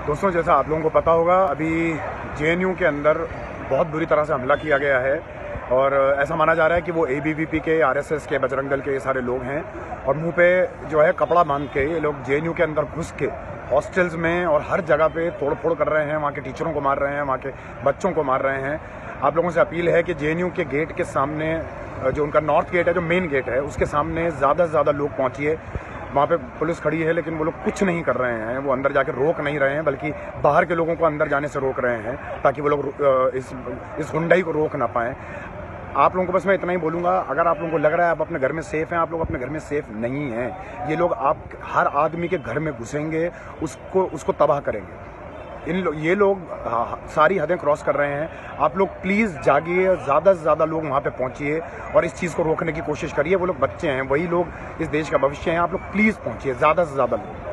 दोस्तों, जैसा आप लोगों को पता होगा, अभी जेएनयू के अंदर बहुत बुरी तरह से हमला किया गया है और ऐसा माना जा रहा है कि वो ए के आरएसएस के, बजरंग दल के ये सारे लोग हैं और मुँह पे जो है कपड़ा बाँध के ये लोग जेएनयू के अंदर घुस के हॉस्टल्स में और हर जगह पे तोड़ फोड़ कर रहे हैं, वहाँ के टीचरों को मार रहे हैं, वहाँ के बच्चों को मार रहे हैं। आप लोगों से अपील है कि जेएनयू के गेट के सामने, जो उनका नॉर्थ गेट है, जो मेन गेट है, उसके सामने ज़्यादा से ज़्यादा लोग पहुँचिए। वहाँ पे पुलिस खड़ी है, लेकिन वो लोग कुछ नहीं कर रहे हैं। वो अंदर जाके रोक नहीं रहे हैं, बल्कि बाहर के लोगों को अंदर जाने से रोक रहे हैं, ताकि वो लोग इस इस हुंडई को रोक ना पाएँ। आप लोगों को बस मैं इतना ही बोलूँगा, अगर आप लोगों को लग रहा है आप अपने घर में सेफ़ हैं, आप लोग अपने घर में सेफ़ नहीं हैं। ये लोग आप, हर आदमी के घर में घुसेंगे, उसको उसको तबाह करेंगे। इन लो, ये लोग सारी हदें क्रॉस कर रहे हैं। आप लोग प्लीज़ जागिए ज़्यादा से ज़्यादा लोग वहाँ पे पहुँचिए और इस चीज़ को रोकने की कोशिश करिए। वो लोग बच्चे हैं वही लोग इस देश का भविष्य हैं। आप लोग प्लीज़ पहुँचिए ज़्यादा से ज़्यादा लोग।